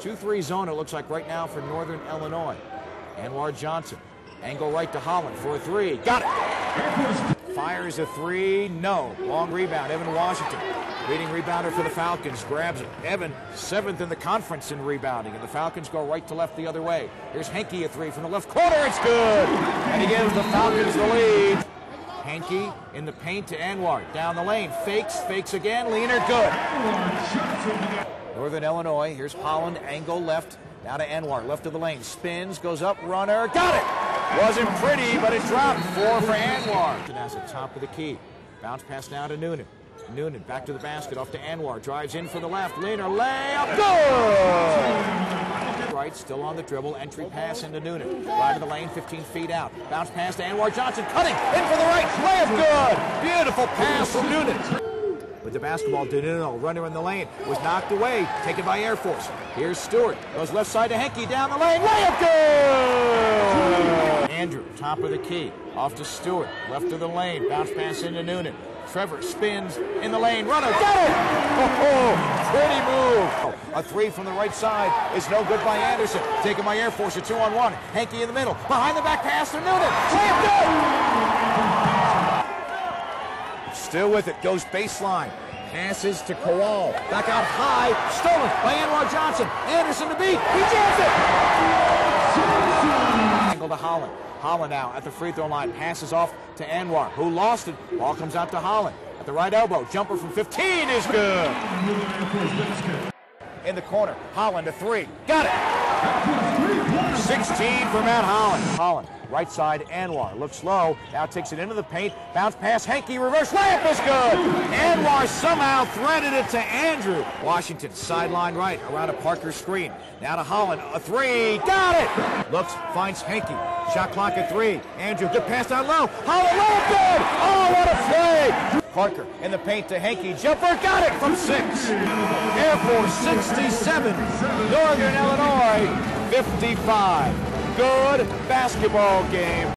2-3 zone it looks like right now for Northern Illinois. Anwar Johnson. Angle right to Holland for a three. Got it! Fires a three. No. Long rebound. Evan Washington. Leading rebounder for the Falcons. Grabs it. Evan, seventh in the conference in rebounding. And the Falcons go right to left the other way. Here's Henke a three from the left corner. It's good! And he gives the Falcons the lead. Henke in the paint to Anwar. Down the lane. Fakes. Fakes again. Leaner. Good. Northern Illinois. Here's Holland. Angle left. Now to Anwar. Left of the lane. Spins. Goes up. Runner. Got it! Wasn't pretty, but it dropped. Four for Anwar. The top of the key. Bounce pass now to Noonan. Noonan back to the basket, off to Anwar. Drives in for the left. Leaner layup. Good! Right, still on the dribble. Entry pass into Noonan. Right of the lane, 15 feet out. Bounce pass to Anwar Johnson. Cutting in for the right. Beautiful pass from Noonan. With the basketball, Danilo, runner in the lane, was knocked away, taken by Air Force. Here's Stewart, goes left side to Henke, down the lane, layup good! Andrew, top of the key, off to Stewart, left of the lane, bounce pass into Noonan. Trevor spins in the lane, runner, got it! Oh, oh, pretty move. A three from the right side is no good by Anderson. Taken by Air Force, a two on one. Henke in the middle, behind the back pass to Noonan. Layup good! Still with it, goes baseline. Passes to Kowal. Back out high. Stolen by Anwar Johnson. Anderson to beat. He jams it. Angle to Holland. Holland now at the free throw line. Passes off to Anwar, who lost it. Ball comes out to Holland. At the right elbow. Jumper from 15 is good. In the corner. Holland a three. Got it. 16 for Matt Holland. Holland, right side, Anwar. Looks low. Now takes it into the paint. Bounce pass. Henke reverse layup is good. Anwar somehow threaded it to Andrew. Washington, sideline right, around a Parker screen. Now to Holland. A three. Got it. Looks, finds Henke. Shot clock at three. Andrew, good pass down low. Holland, layup good. Oh, what a play. Parker in the paint to Henke. Jumper got it from six. Air Force 67. Northern Illinois 55. Good basketball game.